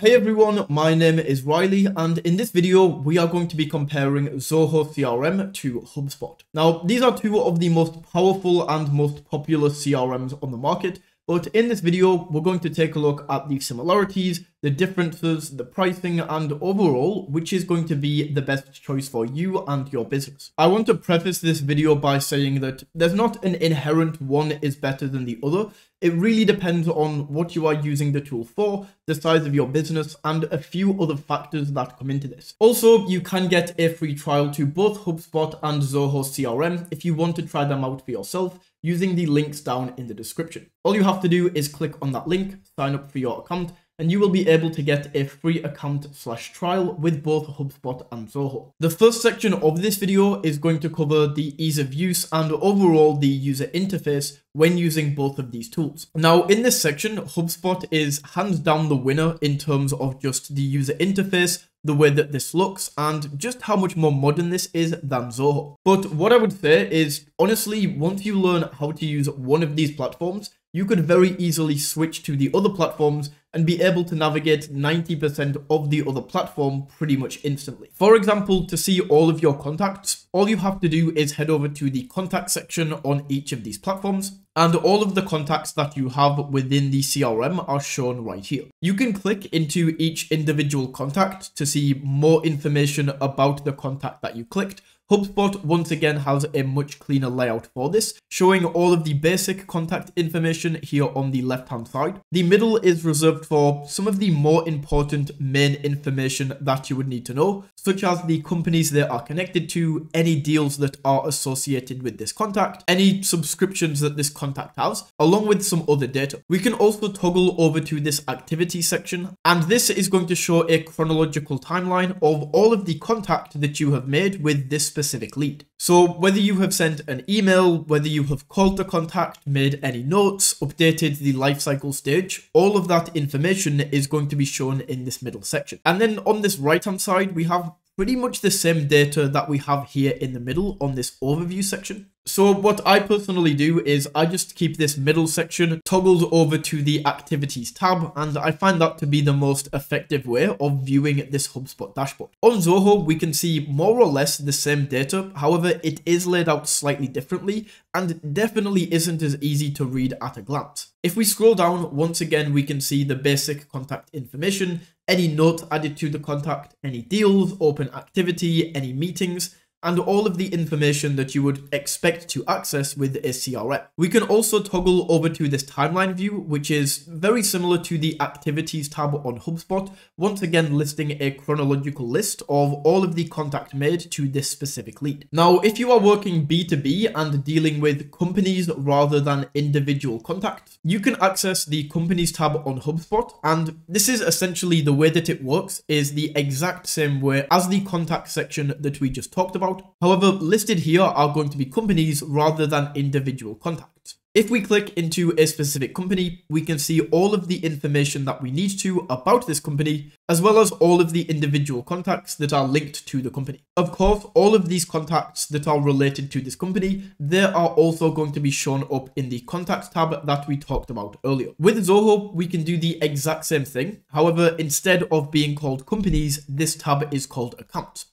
Hey everyone, my name is Riley and in this video we are going to be comparing Zoho CRM to HubSpot. Now these are two of the most powerful and most popular CRMs on the market but in this video, we're going to take a look at the similarities, the differences, the pricing, and overall, which is going to be the best choice for you and your business. I want to preface this video by saying that there's not an inherent one is better than the other. It really depends on what you are using the tool for, the size of your business, and a few other factors that come into this. Also, you can get a free trial to both HubSpot and Zoho CRM if you want to try them out for yourself using the links down in the description. All you have to do is click on that link, sign up for your account, and you will be able to get a free account slash trial with both HubSpot and Zoho. The first section of this video is going to cover the ease of use and overall the user interface when using both of these tools. Now in this section, HubSpot is hands down the winner in terms of just the user interface, the way that this looks, and just how much more modern this is than Zoho. But what I would say is, honestly, once you learn how to use one of these platforms, you could very easily switch to the other platforms and be able to navigate 90% of the other platform pretty much instantly. For example, to see all of your contacts, all you have to do is head over to the contact section on each of these platforms and all of the contacts that you have within the CRM are shown right here. You can click into each individual contact to see more information about the contact that you clicked HubSpot once again has a much cleaner layout for this, showing all of the basic contact information here on the left hand side. The middle is reserved for some of the more important main information that you would need to know, such as the companies they are connected to, any deals that are associated with this contact, any subscriptions that this contact has, along with some other data. We can also toggle over to this activity section, and this is going to show a chronological timeline of all of the contact that you have made with this specific lead. So whether you have sent an email, whether you have called the contact, made any notes, updated the lifecycle stage, all of that information is going to be shown in this middle section. And then on this right hand side, we have pretty much the same data that we have here in the middle on this overview section. So what I personally do is I just keep this middle section toggled over to the activities tab and I find that to be the most effective way of viewing this HubSpot dashboard. On Zoho, we can see more or less the same data, however it is laid out slightly differently and definitely isn't as easy to read at a glance. If we scroll down, once again we can see the basic contact information, any note added to the contact, any deals, open activity, any meetings, and all of the information that you would expect to access with a CRM. We can also toggle over to this timeline view, which is very similar to the activities tab on HubSpot, once again listing a chronological list of all of the contact made to this specific lead. Now, if you are working B2B and dealing with companies rather than individual contacts, you can access the companies tab on HubSpot, and this is essentially the way that it works is the exact same way as the contact section that we just talked about, However, listed here are going to be companies rather than individual contacts. If we click into a specific company, we can see all of the information that we need to about this company, as well as all of the individual contacts that are linked to the company. Of course, all of these contacts that are related to this company, they are also going to be shown up in the contacts tab that we talked about earlier. With Zoho, we can do the exact same thing. However, instead of being called companies, this tab is called accounts.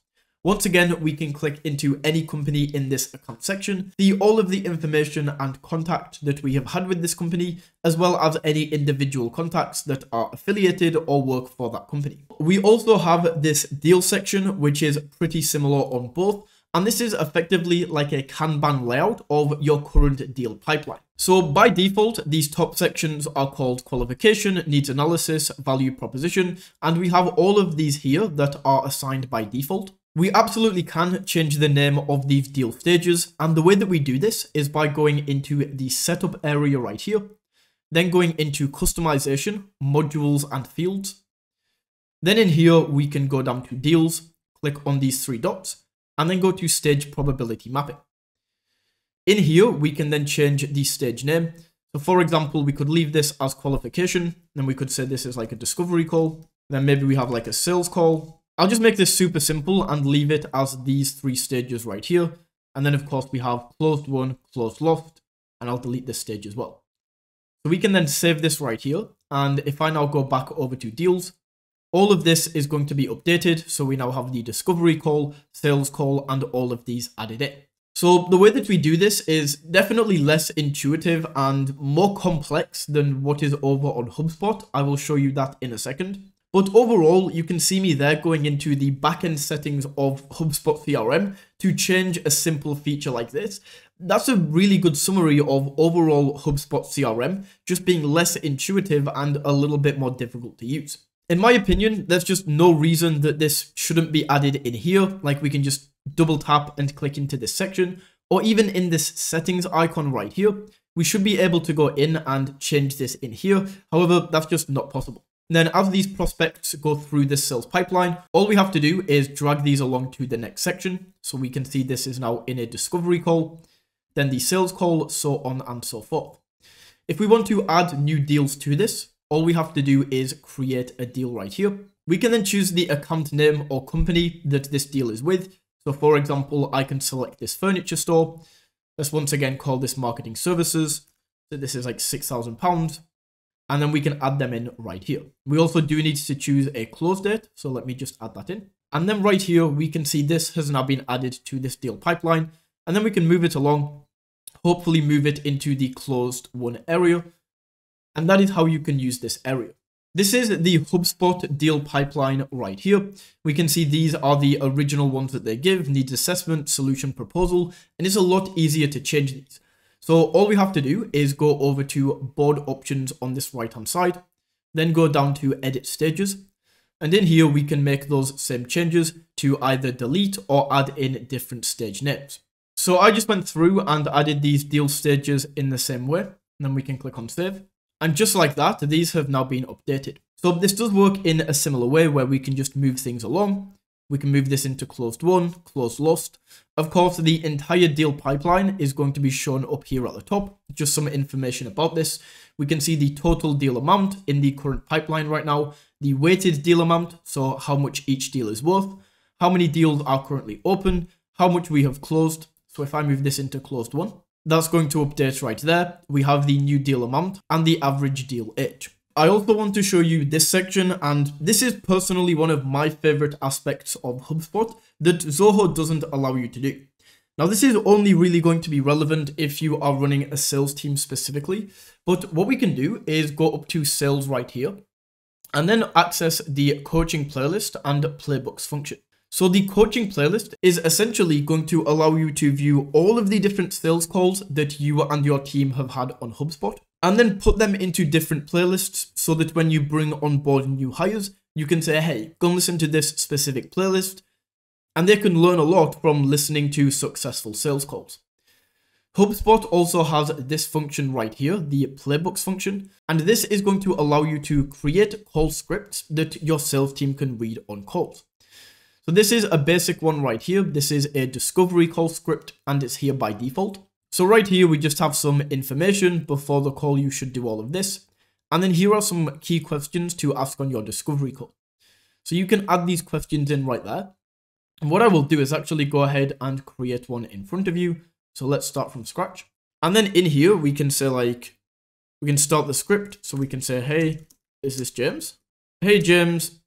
Once again, we can click into any company in this account section, see all of the information and contact that we have had with this company, as well as any individual contacts that are affiliated or work for that company. We also have this deal section, which is pretty similar on both, and this is effectively like a Kanban layout of your current deal pipeline. So by default, these top sections are called qualification, needs analysis, value proposition, and we have all of these here that are assigned by default. We absolutely can change the name of these deal stages, and the way that we do this is by going into the setup area right here, then going into customization, modules and fields. Then in here, we can go down to deals, click on these three dots, and then go to stage probability mapping. In here, we can then change the stage name. So for example, we could leave this as qualification, then we could say this is like a discovery call. Then maybe we have like a sales call, I'll just make this super simple and leave it as these three stages right here. And then of course we have closed won, closed lost, and I'll delete this stage as well. So we can then save this right here. And if I now go back over to deals, all of this is going to be updated. So we now have the discovery call, sales call, and all of these added in. So the way that we do this is definitely less intuitive and more complex than what is over on HubSpot. I will show you that in a second. But overall, you can see me there going into the backend settings of HubSpot CRM to change a simple feature like this. That's a really good summary of overall HubSpot CRM, just being less intuitive and a little bit more difficult to use. In my opinion, there's just no reason that this shouldn't be added in here, like we can just double tap and click into this section, or even in this settings icon right here, we should be able to go in and change this in here. However, that's just not possible. Then as these prospects go through this sales pipeline, all we have to do is drag these along to the next section. So we can see this is now in a discovery call, then the sales call, so on and so forth. If we want to add new deals to this, all we have to do is create a deal right here. We can then choose the account name or company that this deal is with. So for example, I can select this furniture store. Let's once again call this marketing services. So this is like £6,000 and then we can add them in right here. We also do need to choose a close date. So let me just add that in. And then right here, we can see this has now been added to this deal pipeline. And then we can move it along, hopefully move it into the closed won area. And that is how you can use this area. This is the HubSpot deal pipeline right here. We can see these are the original ones that they give, needs assessment, solution proposal, and it's a lot easier to change these. So all we have to do is go over to board options on this right hand side, then go down to edit stages. And in here, we can make those same changes to either delete or add in different stage names. So I just went through and added these deal stages in the same way. And then we can click on save. And just like that, these have now been updated. So this does work in a similar way where we can just move things along. We can move this into closed won, closed lost. Of course, the entire deal pipeline is going to be shown up here at the top. Just some information about this. We can see the total deal amount in the current pipeline right now, the weighted deal amount, so how much each deal is worth, how many deals are currently open, how much we have closed. So if I move this into closed won, that's going to update right there. We have the new deal amount and the average deal age. I also want to show you this section and this is personally one of my favorite aspects of HubSpot that Zoho doesn't allow you to do. Now this is only really going to be relevant if you are running a sales team specifically, but what we can do is go up to sales right here and then access the coaching playlist and playbooks function. So the coaching playlist is essentially going to allow you to view all of the different sales calls that you and your team have had on HubSpot and then put them into different playlists so that when you bring on board new hires, you can say, hey, go and listen to this specific playlist. And they can learn a lot from listening to successful sales calls. HubSpot also has this function right here, the playbooks function, and this is going to allow you to create call scripts that your sales team can read on calls. So this is a basic one right here. This is a discovery call script and it's here by default. So right here, we just have some information before the call, you should do all of this. And then here are some key questions to ask on your discovery call. So you can add these questions in right there. And what I will do is actually go ahead and create one in front of you. So let's start from scratch. And then in here, we can say like, we can start the script. So we can say, hey, is this James? Hey, James,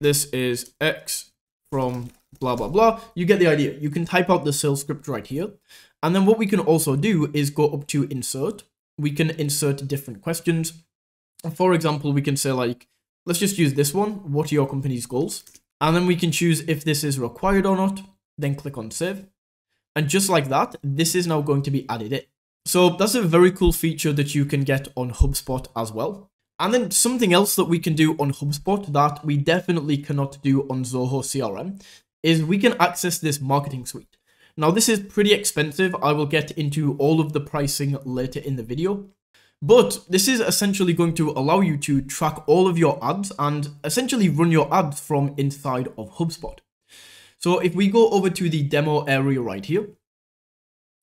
this is X from blah, blah, blah. You get the idea. You can type out the sales script right here. And then what we can also do is go up to insert. We can insert different questions. For example, we can say like, let's just use this one. What are your company's goals? And then we can choose if this is required or not. Then click on save. And just like that, this is now going to be added in. So that's a very cool feature that you can get on HubSpot as well. And then something else that we can do on HubSpot that we definitely cannot do on Zoho CRM is we can access this marketing suite. Now this is pretty expensive. I will get into all of the pricing later in the video. But this is essentially going to allow you to track all of your ads and essentially run your ads from inside of HubSpot. So if we go over to the demo area right here,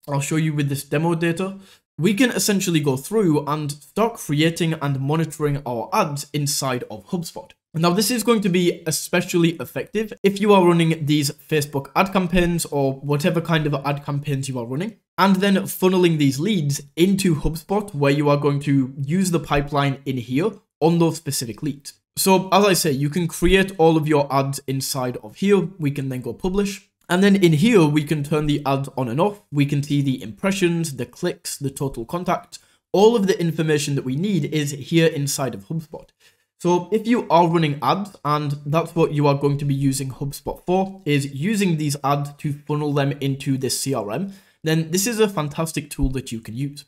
I'll show you with this demo data we can essentially go through and start creating and monitoring our ads inside of HubSpot. Now, this is going to be especially effective if you are running these Facebook ad campaigns or whatever kind of ad campaigns you are running, and then funneling these leads into HubSpot where you are going to use the pipeline in here on those specific leads. So as I say, you can create all of your ads inside of here. We can then go publish. And then in here, we can turn the ads on and off. We can see the impressions, the clicks, the total contact. All of the information that we need is here inside of HubSpot. So if you are running ads and that's what you are going to be using HubSpot for, is using these ads to funnel them into this CRM, then this is a fantastic tool that you can use.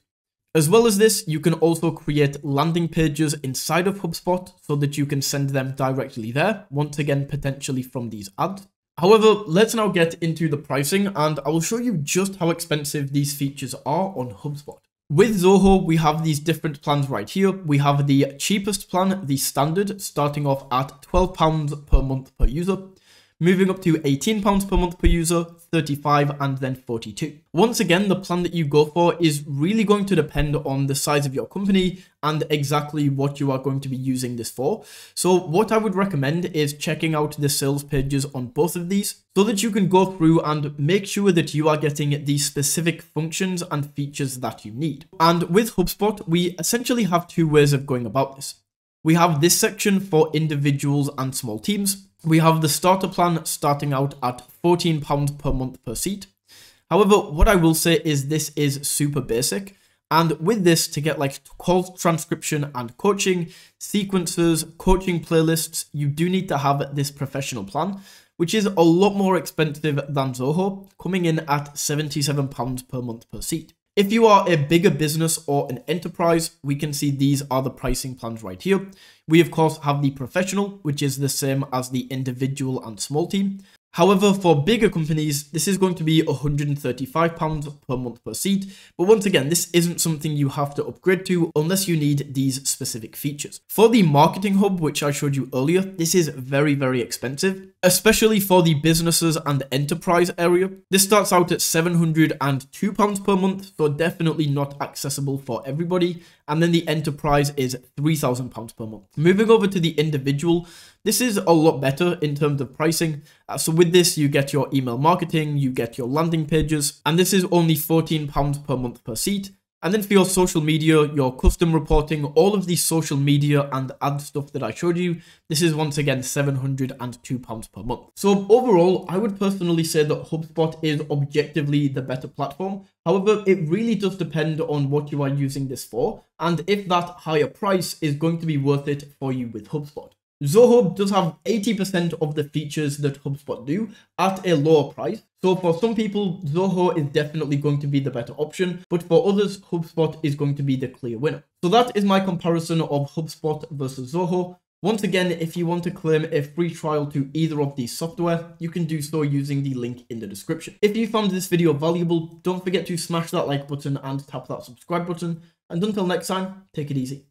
As well as this, you can also create landing pages inside of HubSpot so that you can send them directly there, once again, potentially from these ads. However, let's now get into the pricing and I will show you just how expensive these features are on HubSpot. With Zoho, we have these different plans right here. We have the cheapest plan, the standard, starting off at £12 per month per user moving up to £18 per month per user, 35 and then 42. Once again, the plan that you go for is really going to depend on the size of your company and exactly what you are going to be using this for. So what I would recommend is checking out the sales pages on both of these so that you can go through and make sure that you are getting the specific functions and features that you need. And with HubSpot, we essentially have two ways of going about this. We have this section for individuals and small teams, we have the starter plan starting out at £14 per month per seat. However, what I will say is this is super basic. And with this, to get like call transcription and coaching, sequences, coaching playlists, you do need to have this professional plan, which is a lot more expensive than Zoho, coming in at £77 per month per seat. If you are a bigger business or an enterprise, we can see these are the pricing plans right here. We of course have the professional, which is the same as the individual and small team. However, for bigger companies, this is going to be £135 per month per seat. But once again, this isn't something you have to upgrade to unless you need these specific features. For the marketing hub, which I showed you earlier, this is very, very expensive, especially for the businesses and enterprise area. This starts out at £702 per month, so definitely not accessible for everybody. And then the enterprise is £3,000 per month. Moving over to the individual, this is a lot better in terms of pricing. Uh, so with this, you get your email marketing, you get your landing pages, and this is only £14 per month per seat. And then for your social media, your custom reporting, all of the social media and ad stuff that I showed you, this is once again £702 per month. So overall, I would personally say that HubSpot is objectively the better platform. However, it really does depend on what you are using this for and if that higher price is going to be worth it for you with HubSpot. Zoho does have 80% of the features that HubSpot do at a lower price. So for some people, Zoho is definitely going to be the better option, but for others, HubSpot is going to be the clear winner. So that is my comparison of HubSpot versus Zoho. Once again, if you want to claim a free trial to either of these software, you can do so using the link in the description. If you found this video valuable, don't forget to smash that like button and tap that subscribe button. And until next time, take it easy.